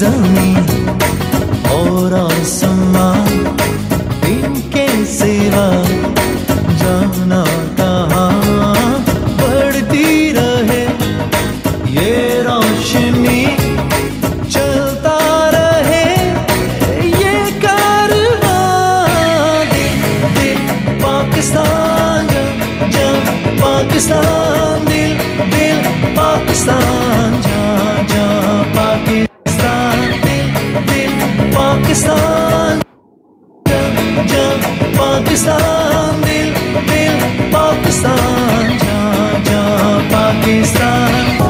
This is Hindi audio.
जमी और आसमां इनके सेवा जाना कहाँ? बढ़ती रहे ये रोशनी, चलता रहे ये कार पाकिस्तान, जब पाकिस्तान पाकिस्तान। जा पाकिस्तान दिल दिल पाकिस्तान। जा जा पाकिस्तान।